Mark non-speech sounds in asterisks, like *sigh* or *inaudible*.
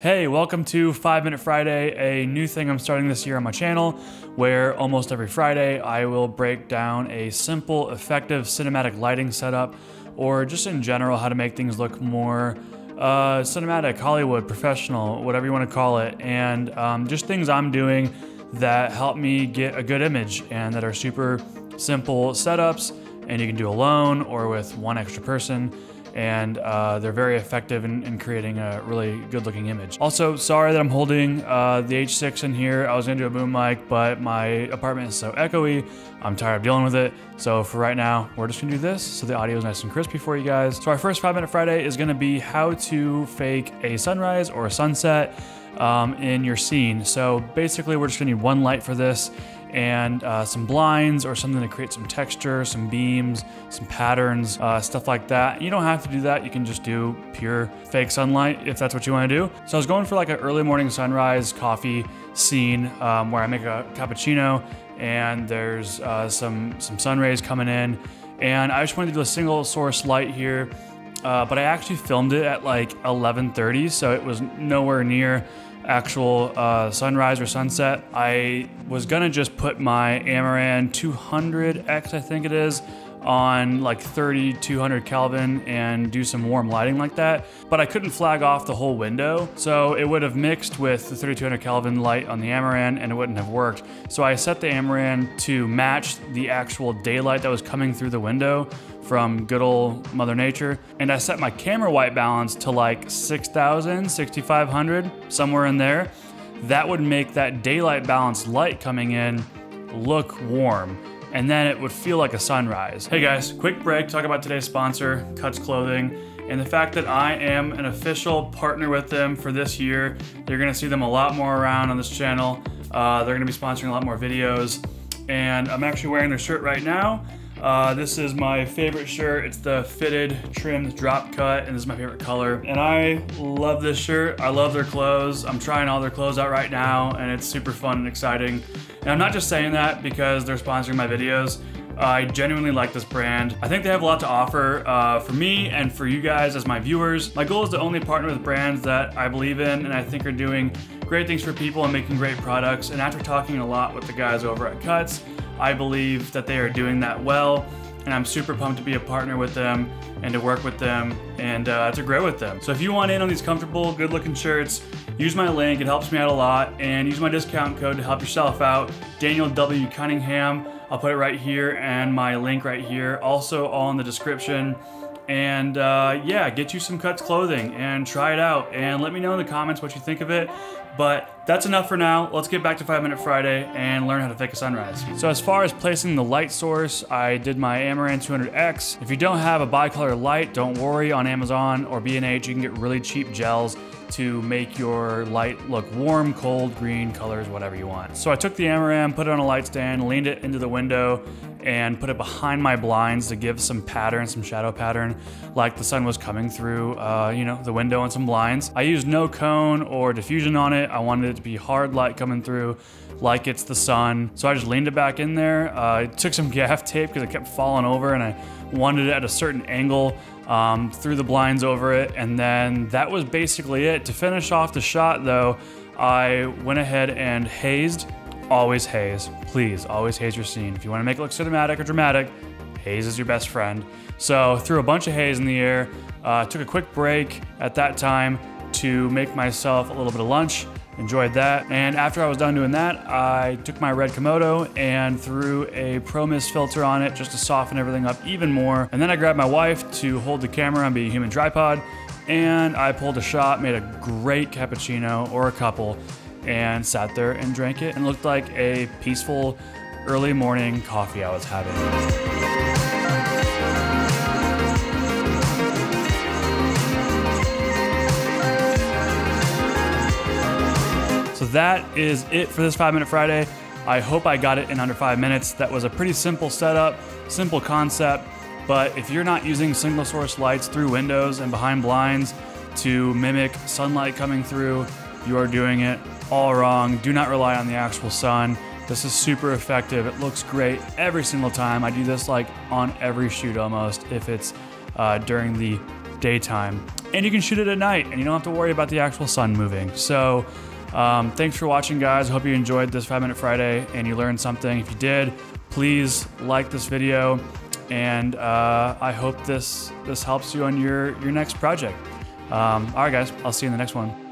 Hey, welcome to 5 Minute Friday, a new thing I'm starting this year on my channel where almost every Friday I will break down a simple, effective cinematic lighting setup or just in general how to make things look more uh, cinematic, Hollywood, professional, whatever you want to call it, and um, just things I'm doing that help me get a good image and that are super simple setups and you can do alone or with one extra person and uh, they're very effective in, in, creating a really good looking image. Also, sorry that I'm holding uh, the H6 in here. I was gonna do a boom mic, but my apartment is so echoey, I'm tired of dealing with it. So for right now, we're just gonna do this so the audio is nice and crispy for you guys. So our first five minute Friday is gonna be how to fake a sunrise or a sunset um, in your scene. So basically we're just gonna need one light for this and uh, some blinds or something to create some texture, some beams, some patterns, uh, stuff like that. You don't have to do that. You can just do pure fake sunlight if that's what you want to do. So I was going for like an early morning sunrise coffee scene um, where I make a cappuccino and there's uh, some, some sun rays coming in. And I just wanted to do a single source light here, uh, but I actually filmed it at like 11.30, so it was nowhere near actual uh, sunrise or sunset. I was gonna just put my Amaran 200X, I think it is, on like 3200 Kelvin and do some warm lighting like that, but I couldn't flag off the whole window. So it would have mixed with the 3200 Kelvin light on the Amaran and it wouldn't have worked. So I set the Amaran to match the actual daylight that was coming through the window from good old Mother Nature. And I set my camera white balance to like 6,000, 6,500, somewhere in there. That would make that daylight balance light coming in look warm and then it would feel like a sunrise. Hey guys, quick break, talk about today's sponsor, Cuts Clothing, and the fact that I am an official partner with them for this year. You're gonna see them a lot more around on this channel. Uh, they're gonna be sponsoring a lot more videos, and I'm actually wearing their shirt right now. Uh, this is my favorite shirt. It's the fitted, trimmed drop cut, and this is my favorite color. And I love this shirt. I love their clothes. I'm trying all their clothes out right now, and it's super fun and exciting. And I'm not just saying that because they're sponsoring my videos. I genuinely like this brand. I think they have a lot to offer uh, for me and for you guys as my viewers. My goal is to only partner with brands that I believe in and I think are doing great things for people and making great products. And after talking a lot with the guys over at Cuts, I believe that they are doing that well, and I'm super pumped to be a partner with them and to work with them and uh, to grow with them. So if you want in on these comfortable, good looking shirts, use my link, it helps me out a lot, and use my discount code to help yourself out, Daniel W. Cunningham. I'll put it right here and my link right here, also all in the description. And uh, yeah, get you some Cuts clothing and try it out and let me know in the comments what you think of it. But that's enough for now. Let's get back to 5 Minute Friday and learn how to fake a sunrise. So as far as placing the light source, I did my Amaran 200X. If you don't have a bicolor light, don't worry. On Amazon or B&H, you can get really cheap gels to make your light look warm, cold, green, colors, whatever you want. So I took the Amaran, put it on a light stand, leaned it into the window, and put it behind my blinds to give some pattern, some shadow pattern, like the sun was coming through, uh, you know, the window and some blinds. I used no cone or diffusion on it. I wanted it to be hard light coming through, like it's the sun. So I just leaned it back in there. Uh, I took some *laughs* gaff tape because it kept falling over and I wanted it at a certain angle um, threw the blinds over it, and then that was basically it. To finish off the shot though, I went ahead and hazed. Always haze, please, always haze your scene. If you wanna make it look cinematic or dramatic, haze is your best friend. So threw a bunch of haze in the air, uh, took a quick break at that time to make myself a little bit of lunch, enjoyed that. And after I was done doing that, I took my red Komodo and threw a Pro Mist filter on it just to soften everything up even more. And then I grabbed my wife to hold the camera and be a human tripod. And I pulled a shot, made a great cappuccino or a couple, and sat there and drank it and looked like a peaceful early morning coffee I was having. That is it for this 5 Minute Friday. I hope I got it in under 5 minutes. That was a pretty simple setup, simple concept, but if you're not using single source lights through windows and behind blinds to mimic sunlight coming through, you are doing it all wrong. Do not rely on the actual sun. This is super effective. It looks great every single time. I do this like on every shoot almost if it's uh, during the daytime. And you can shoot it at night and you don't have to worry about the actual sun moving. So um, thanks for watching guys. I hope you enjoyed this 5 Minute Friday and you learned something. If you did, please like this video and uh, I hope this, this helps you on your, your next project. Um, all right guys, I'll see you in the next one.